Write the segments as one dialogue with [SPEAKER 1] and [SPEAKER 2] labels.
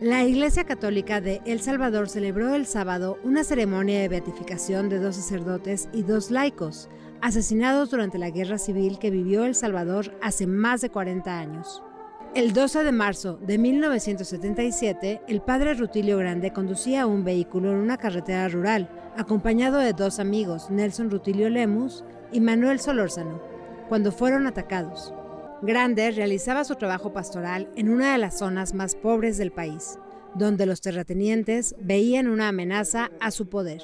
[SPEAKER 1] La Iglesia Católica de El Salvador celebró el sábado una ceremonia de beatificación de dos sacerdotes y dos laicos, asesinados durante la guerra civil que vivió El Salvador hace más de 40 años. El 12 de marzo de 1977, el padre Rutilio Grande conducía un vehículo en una carretera rural, acompañado de dos amigos, Nelson Rutilio Lemus y Manuel Solórzano, cuando fueron atacados. Grande realizaba su trabajo pastoral en una de las zonas más pobres del país, donde los terratenientes veían una amenaza a su poder.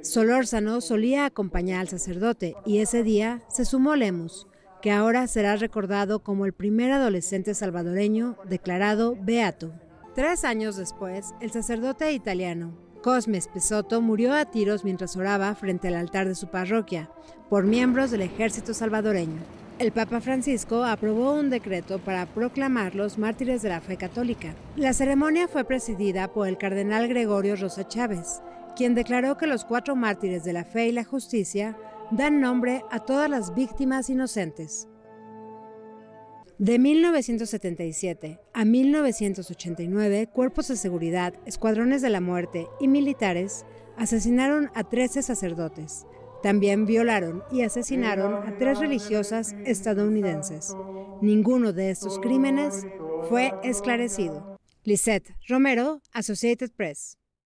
[SPEAKER 1] Solórzano solía acompañar al sacerdote y ese día se sumó Lemus, que ahora será recordado como el primer adolescente salvadoreño declarado beato. Tres años después, el sacerdote italiano Cosme Pesotto murió a tiros mientras oraba frente al altar de su parroquia por miembros del ejército salvadoreño. El Papa Francisco aprobó un decreto para proclamar los mártires de la fe católica. La ceremonia fue presidida por el cardenal Gregorio Rosa Chávez, quien declaró que los cuatro mártires de la fe y la justicia dan nombre a todas las víctimas inocentes. De 1977 a 1989, cuerpos de seguridad, escuadrones de la muerte y militares asesinaron a 13 sacerdotes. También violaron y asesinaron a tres religiosas estadounidenses. Ninguno de estos crímenes fue esclarecido. Lisette Romero, Associated Press.